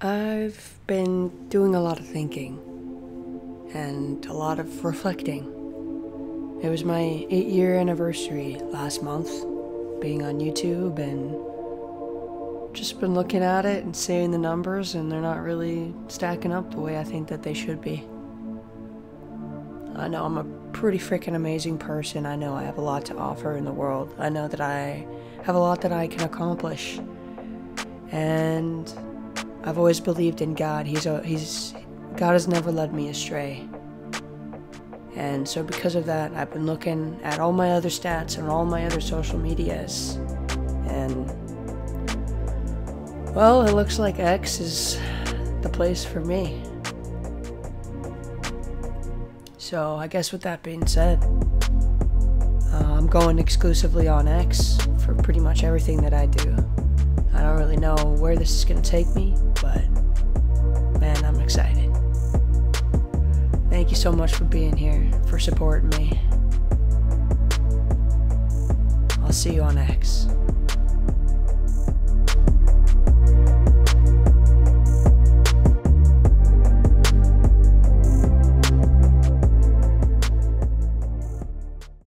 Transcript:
I've been doing a lot of thinking and a lot of reflecting. It was my eight year anniversary last month, being on YouTube and just been looking at it and seeing the numbers, and they're not really stacking up the way I think that they should be. I know I'm a pretty freaking amazing person. I know I have a lot to offer in the world. I know that I have a lot that I can accomplish. And I've always believed in God. He's he's God has never led me astray. And so because of that, I've been looking at all my other stats and all my other social medias. And well, it looks like X is the place for me. So I guess with that being said, uh, I'm going exclusively on X for pretty much everything that I do. I don't really know where this is going to take me, but man, I'm excited. Thank you so much for being here, for supporting me. I'll see you on X.